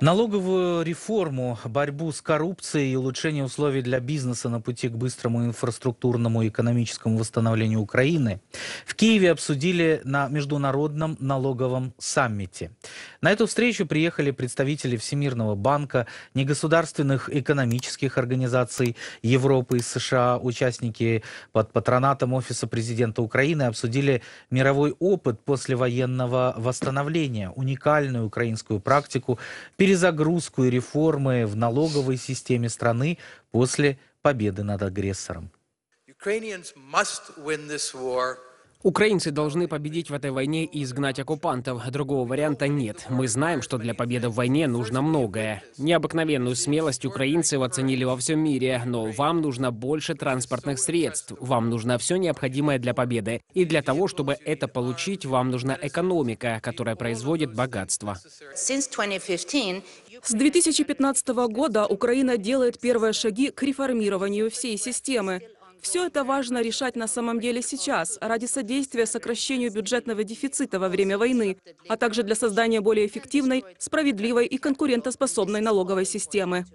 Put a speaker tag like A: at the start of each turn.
A: Налоговую реформу, борьбу с коррупцией и улучшение условий для бизнеса на пути к быстрому инфраструктурному и экономическому восстановлению Украины в Киеве обсудили на Международном налоговом саммите. На эту встречу приехали представители Всемирного банка, негосударственных экономических организаций Европы и США, участники под патронатом Офиса президента Украины обсудили мировой опыт послевоенного восстановления, уникальную украинскую практику перезагрузку и реформы в налоговой системе страны после победы над агрессором.
B: Украинцы должны победить в этой войне и изгнать оккупантов. Другого варианта нет. Мы знаем, что для победы в войне нужно многое. Необыкновенную смелость украинцев оценили во всем мире, но вам нужно больше транспортных средств. Вам нужно все необходимое для победы. И для того, чтобы это получить, вам нужна экономика, которая производит богатство.
C: С 2015 года Украина делает первые шаги к реформированию всей системы. Все это важно решать на самом деле сейчас, ради содействия сокращению бюджетного дефицита во время войны, а также для создания более эффективной, справедливой и конкурентоспособной налоговой системы.